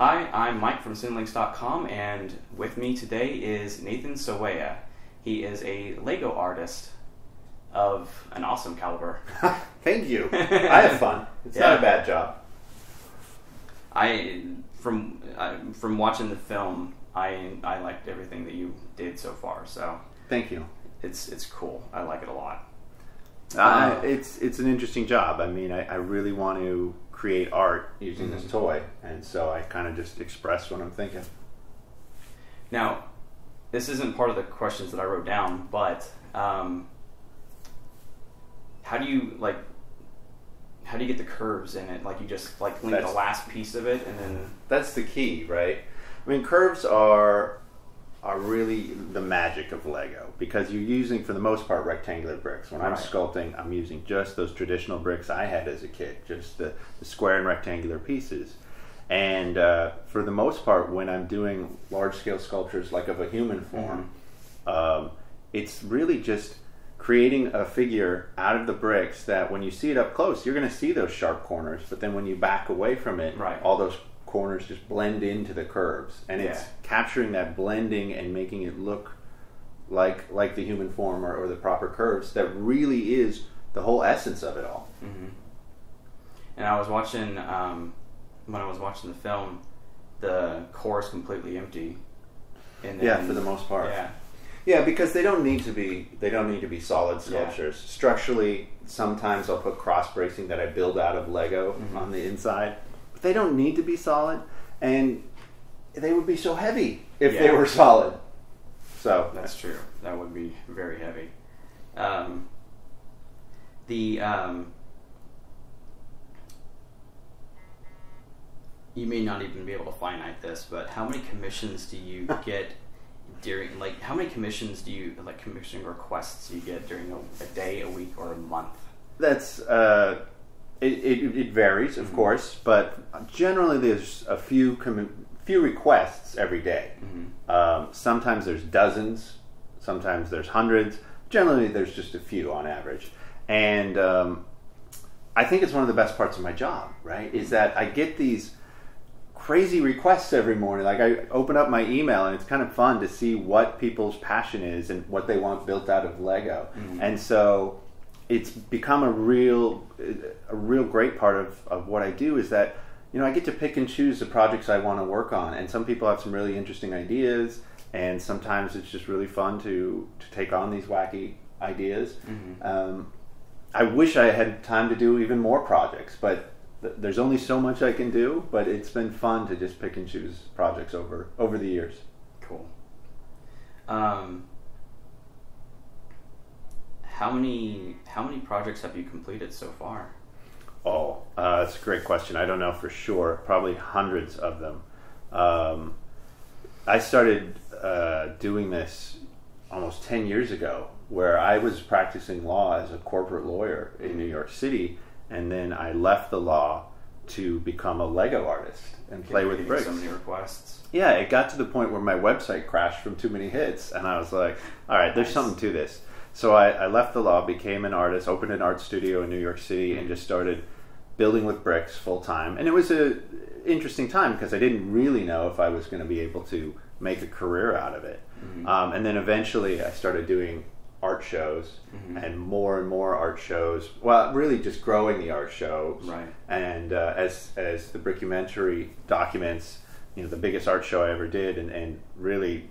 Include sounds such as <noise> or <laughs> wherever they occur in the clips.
Hi, I'm Mike from Cinelinx.com, and with me today is Nathan Sawaya. He is a Lego artist of an awesome caliber. <laughs> Thank you. <laughs> I have fun. It's not a bad job. I from I, from watching the film, I I liked everything that you did so far. So Thank you. it's it's cool. I like it a lot. Uh, it's it's an interesting job. I mean, I, I really want to create art using Mm-hmm. this toy, and so I kind of just express what I'm thinking. Now, this isn't part of the questions that I wrote down, but um, how do you like? How do you get the curves in it? Like you just like link That's- the last piece of it, and then That's the key, right? I mean, curves are are really the magic of Lego because you're using, for the most part, rectangular bricks. When I'm Right. sculpting, I'm using just those traditional bricks I had as a kid, just the, the square and rectangular pieces. And uh, for the most part, when I'm doing large scale sculptures like of a human form, um, it's really just creating a figure out of the bricks that when you see it up close, you're going to see those sharp corners, but then when you back away from it, Right. all those corners just blend into the curves. And it's capturing that blending and making it look like like the human form or, or the proper curves that really is the whole essence of it all. and I was watching um, when I was watching the film, the core is completely empty. And Yeah, for the most part. Yeah, Yeah, because they don't need to be they don't need to be solid Yeah. sculptures. Structurally, sometimes I'll put cross bracing that I build out of Lego Mm-hmm. on the inside. They don't need to be solid and they would be so heavy if they were solid. So That's true. That would be very heavy. Um, the um, you may not even be able to finite this, but how many commissions do you <laughs> get during? Like, how many commissions do you like commission requests do you get during a, a day, a week, or a month? that's uh, it, it, it varies, of course, but generally there's a few commi- few requests every day. Um, sometimes there's dozens, sometimes there's hundreds. Generally, there's just a few on average, and um, I think it's one of the best parts of my job. Right, is that I get these crazy requests every morning. Like I open up my email and it's kind of fun to see what people's passion is and what they want built out of Lego. And so it's become a real a real great part of, of what I do is that you know I get to pick and choose the projects I want to work on and some people have some really interesting ideas and sometimes it's just really fun to to take on these wacky ideas. Um, I wish I had time to do even more projects, but th- there's only so much I can do. But it's been fun to just pick and choose projects over over the years. Cool. Um, how many how many projects have you completed so far? Oh, uh, that's a great question. I don't know for sure. Probably hundreds of them. Um, I started uh, doing this almost 10 years ago, where I was practicing law as a corporate lawyer in New York City, and then I left the law to become a Lego artist and play with bricks. So many requests. Yeah, it got to the point where my website crashed from too many hits, and I was like, "All right, there's Nice. something to this." So I, I left the law, became an artist, opened an art studio in New York City, and just started building with bricks full time. And it was a interesting time because I didn't really know if I was going to be able to make a career out of it. Um, and then eventually, I started doing art shows and more and more art shows. Well, really, just growing the art shows. Right. And uh, as as the brickumentary documents, you know, the biggest art show I ever did, and, and really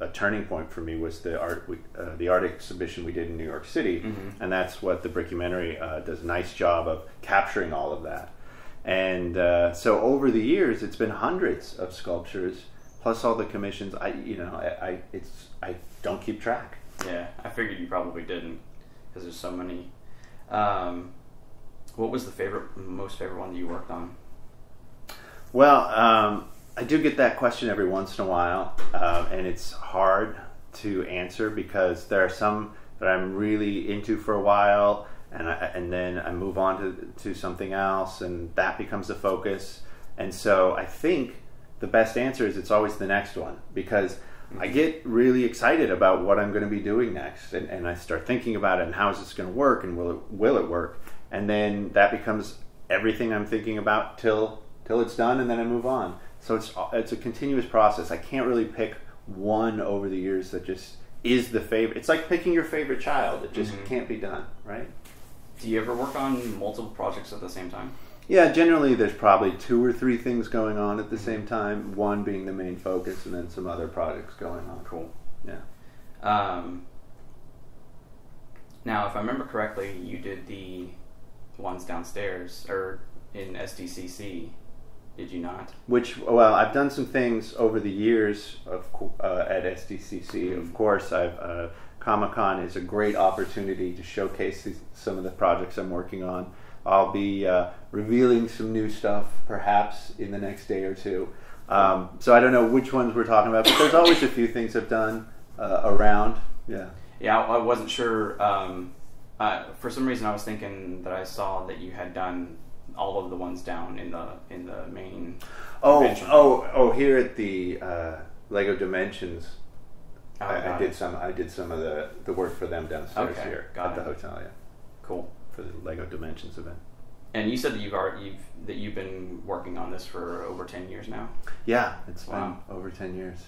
a turning point for me was the art we, uh, the art exhibition we did in New York City, and that's what the brickumentary uh, does a nice job of capturing all of that. And uh, so over the years, it's been hundreds of sculptures plus all the commissions. I you know I, I it's I don't keep track. Yeah, I figured you probably didn't because there's so many. Um, what was the favorite, most favorite one that you worked on? Well, um, I do get that question every once in a while, um, and it's hard to answer because there are some that I'm really into for a while, and I, and then I move on to to something else, and that becomes the focus. And so I think the best answer is it's always the next one because I get really excited about what I'm going to be doing next, and, and I start thinking about it and how is this going to work and will it will it work, and then that becomes everything I'm thinking about till till it's done, and then I move on. So it's it's a continuous process. I can't really pick one over the years that just is the favorite. It's like picking your favorite child. It just Mhm. can't be done, right? Do you ever work on multiple projects at the same time? Yeah, generally there's probably two or three things going on at the same time. One being the main focus, and then some other projects going on. Cool. Yeah. Um, now, if I remember correctly, you did the ones downstairs or in SDCC. Did you not? Which, well, I've done some things over the years of uh, at SDCC. Of course, I've uh, Comic Con is a great opportunity to showcase these, some of the projects I'm working on. I'll be uh, revealing some new stuff, perhaps in the next day or two. Um, so I don't know which ones we're talking about, but there's always a few things I've done uh, around. Yeah. Yeah, I I wasn't sure. Um, uh, for some reason, I was thinking that I saw that you had done all of the ones down in the in the main. Oh, convention. oh, oh! Here at the uh, Lego Dimensions, Oh, I, I did some. I did some of the, the work for them downstairs Okay, here got at the hotel. Yeah, Cool. for the Lego Dimensions event. And you said that you've already you've, that you've been working on this for over ten years now. Yeah, it's Wow. been over ten years.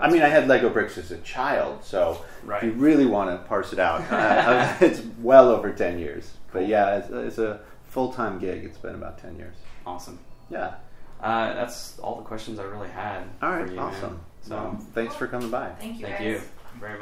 I mean, I had Lego bricks as a child, so Right. if you really want to parse it out, <laughs> uh, it's well over ten years. But yeah, as a full time gig, it's been about ten years. Awesome. Yeah. Uh, that's all the questions I really had. All right. for you, man. awesome. So Well, thanks for coming by. Thank you thank guys. you very much.